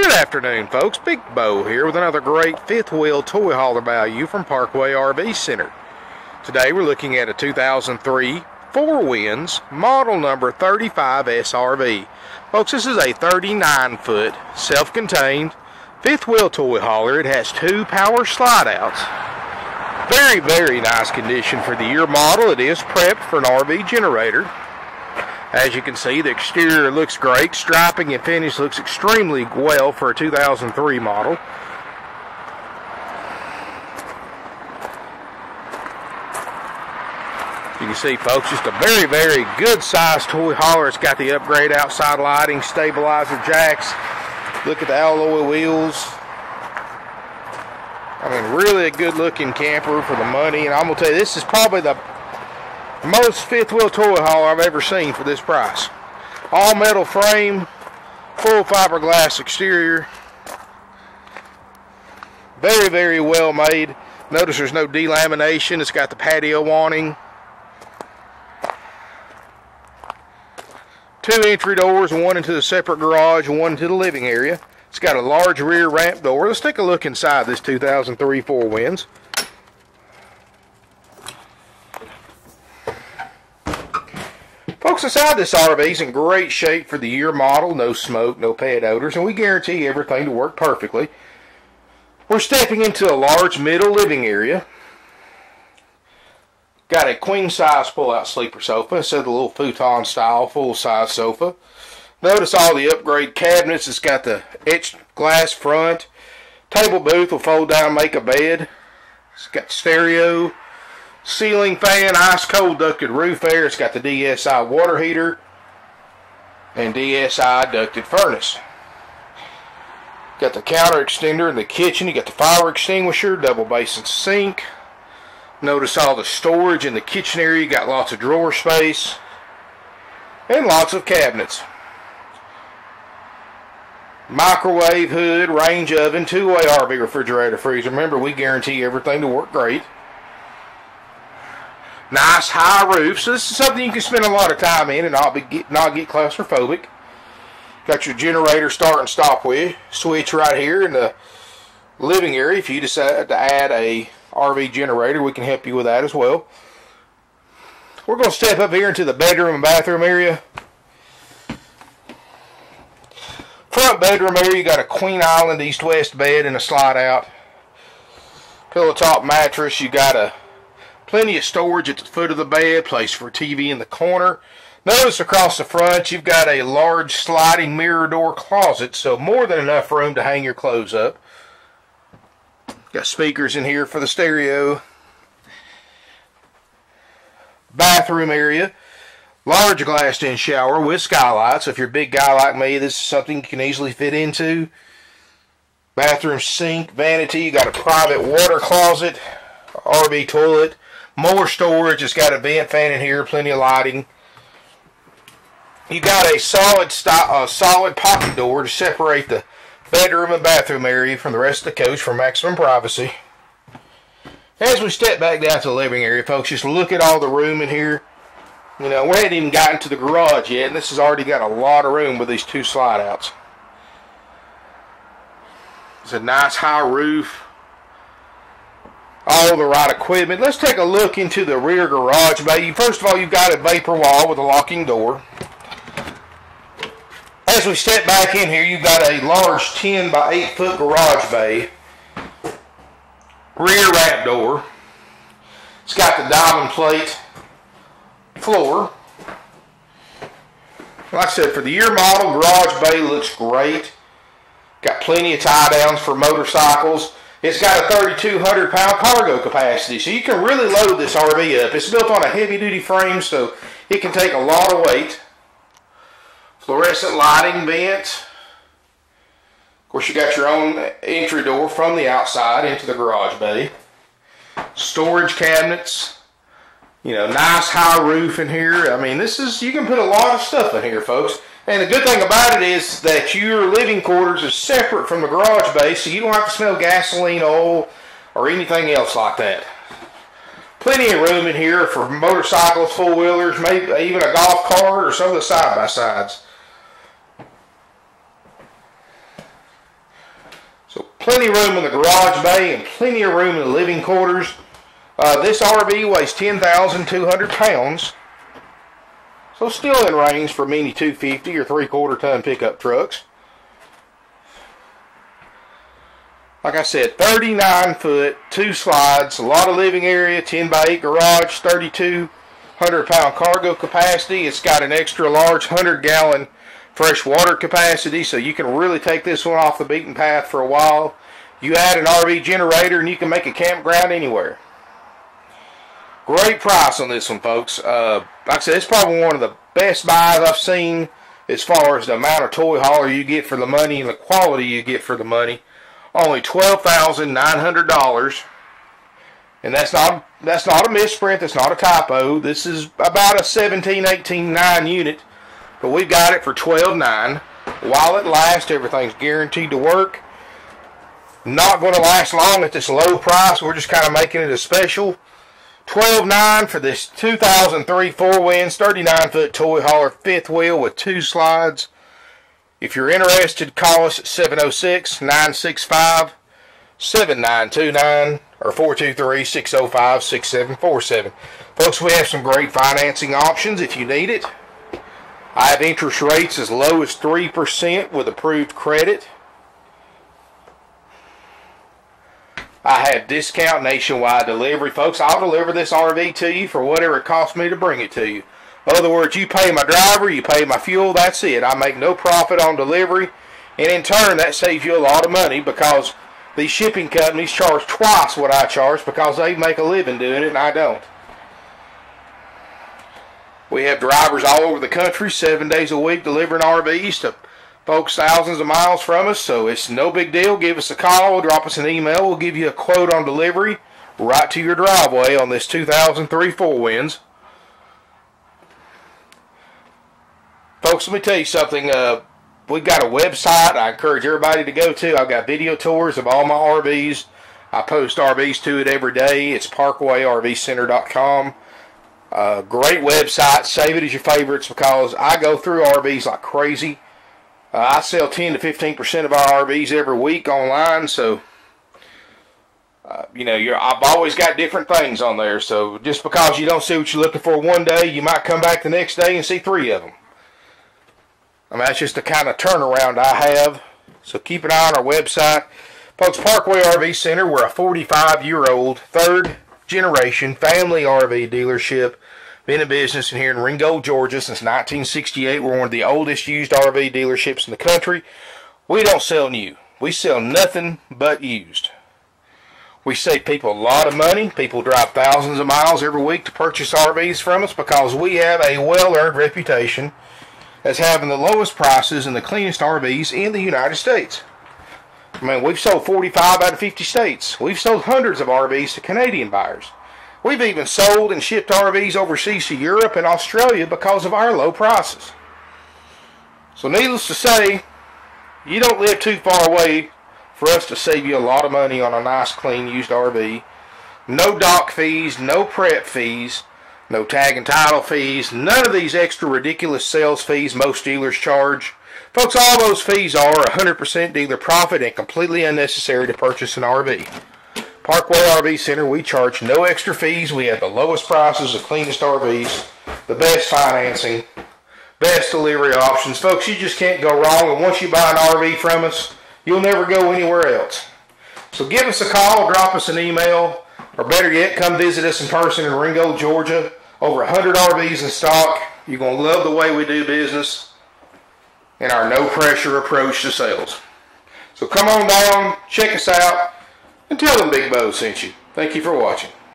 Good afternoon, folks. Big Bo here with another great fifth wheel toy hauler value from Parkway RV Center. Today we're looking at a 2003 Four Winds model number 35 SRV. Folks, this is a 39 foot self contained fifth wheel toy hauler. It has two power slide outs. Very, very nice condition for the year model. It is prepped for an RV generator. As you can see, the exterior looks great. Striping and finish looks extremely well for a 2003 model. You can see, folks, just a very, very good sized toy hauler. It's got the upgrade outside lighting, stabilizer jacks. Look at the alloy wheels. I mean, really a good looking camper for the money. And I'm going to tell you, this is probably the most fifth wheel toy haul I've ever seen for this price. All metal frame, full fiberglass exterior. Very, very well made. Notice there's no delamination. It's got the patio awning. Two entry doors, one into the separate garage, one into the living area. It's got a large rear ramp door. Let's take a look inside this 2003 Four Winds. Inside this RV is in great shape for the year model. No smoke, no pet odors, and we guarantee everything to work perfectly. We're stepping into a large middle living area. Got a queen size pull out sleeper sofa instead of the little futon style full size sofa. Notice all the upgrade cabinets. It's got the etched glass front. Table booth will fold down, make a bed. It's got stereo, ceiling fan, ice cold ducted roof air. It's got the DSI water heater and DSI ducted furnace. Got the counter extender in the kitchen. You got the fire extinguisher, double basin sink. Notice all the storage in the kitchen area. You got lots of drawer space and lots of cabinets. Microwave hood, range oven, two-way RV refrigerator freezer. Remember, we guarantee everything to work great. Nice high roof. So this is something you can spend a lot of time in and not be get, not get claustrophobic. Got your generator start and stop with switch right here in the living area. If you decide to add a RV generator, we can help you with that as well. We're going to step up here into the bedroom and bathroom area. Front bedroom area, you got a Queen Island east-west bed and a slide out. Pillow top mattress, you got a plenty of storage at the foot of the bed, place for a TV in the corner. Notice across the front you've got a large sliding mirror door closet, so more than enough room to hang your clothes up. Got speakers in here for the stereo. Bathroom area. Large glassed in shower with skylight. So if you're a big guy like me, this is something you can easily fit into. Bathroom sink, vanity. You got a private water closet, RV toilet. More storage. It's got a vent fan in here, plenty of lighting. You got a solid a solid pocket door to separate the bedroom and bathroom area from the rest of the coach for maximum privacy. As we step back down to the living area, folks, just look at all the room in here. You know, we hadn't even gotten to the garage yet, and this has already got a lot of room with these two slide outs. It's a nice high roof. All the right equipment. Let's take a look into the rear garage bay. First of all, you've got a vapor wall with a locking door. As we step back in here, you've got a large 10 by 8 foot garage bay. Rear wrap door. It's got the diamond plate floor. Like I said, for the year model, garage bay looks great. Got plenty of tie downs for motorcycles. It's got a 3,200 pound cargo capacity, so you can really load this RV up. It's built on a heavy duty frame, so it can take a lot of weight. Fluorescent lighting vents. Of course, you got your own entry door from the outside into the garage bay. Storage cabinets. You know, nice high roof in here. I mean, this is, you can put a lot of stuff in here, folks. And the good thing about it is that your living quarters is separate from the garage bay, so you don't have to smell gasoline, oil, or anything else like that. Plenty of room in here for motorcycles, four-wheelers, maybe even a golf cart or some of the side-by-sides. So plenty of room in the garage bay and plenty of room in the living quarters. Uh, this RV weighs 10,200 pounds. So still in range for many 250 or three quarter ton pickup trucks. Like I said, 39 foot, two slides, a lot of living area, 10 by 8 garage, 3,200 pound cargo capacity. It's got an extra large 100 gallon fresh water capacity, so you can really take this one off the beaten path for a while. You add an RV generator and you can make a campground anywhere. Great price on this one, folks. Uh, like I said, it's probably one of the best buys I've seen as far as the amount of toy hauler you get for the money and the quality you get for the money only twelve thousand nine hundred dollars, and that's not that's not a misprint. That's not a typo. This is about a 17, 18, 9 unit, but we've got it for twelve nine. While it lasts, everything's guaranteed to work. Not going to last long at this low price. We're just kind of making it a special. Twelve nine for this 2003 four winds, 39 foot toy hauler, fifth wheel with two slides. If you're interested, call us at 706 965 7929 or 423 605 6747. Folks, we have some great financing options if you need it. I have interest rates as low as 3% with approved credit. I have discount nationwide delivery. Folks, I'll deliver this RV to you for whatever it costs me to bring it to you. In other words, you pay my driver, you pay my fuel, that's it. I make no profit on delivery. And in turn, that saves you a lot of money because these shipping companies charge twice what I charge because they make a living doing it and I don't. We have drivers all over the country, seven days a week, delivering RVs to folks thousands of miles from us. So it's no big deal. Give us a call, drop us an email. We'll give you a quote on delivery right to your driveway on this 2003 Four Winds. Folks, let me tell you something. Uh, we've got a website I encourage everybody to go to. I've got video tours of all my RVs. I post RVs to it every day. It's parkwayrvcenter.com. Uh, great website. Save it as your favorites because I go through RVs like crazy. Uh, I sell 10 to 15% of our RVs every week online, so uh, you know, I've always got different things on there. So just because you don't see what you're looking for one day, you might come back the next day and see three of them. I mean, that's just the kind of turnaround I have. So keep an eye on our website. Folks, Parkway RV Center, we're a 45 year old, third generation family RV dealership. Been in business in here in Ringgold, Georgia since 1968. We're one of the oldest used RV dealerships in the country. We don't sell new, we sell nothing but used. We save people a lot of money. People drive thousands of miles every week to purchase RVs from us because we have a well earned reputation as having the lowest prices and the cleanest RVs in the United States. I mean, we've sold 45 out of 50 states. We've sold hundreds of RVs to Canadian buyers. We've even sold and shipped RVs overseas to Europe and Australia because of our low prices. So, needless to say, you don't live too far away for us to save you a lot of money on a nice, clean, used RV. No doc fees, no prep fees, no tag and title fees, none of these extra ridiculous sales fees most dealers charge. Folks, all those fees are 100% dealer profit and completely unnecessary to purchase an RV. Parkway RV Center, we charge no extra fees. We have the lowest prices, the cleanest RVs, the best financing, best delivery options. Folks, you just can't go wrong. And once you buy an RV from us, you'll never go anywhere else. So give us a call, drop us an email, or better yet, come visit us in person in Ringgold, Georgia. Over 100 RVs in stock. You're going to love the way we do business and our no pressure approach to sales. So come on down, check us out, and tell them Big Bo sent you. Thank you for watching.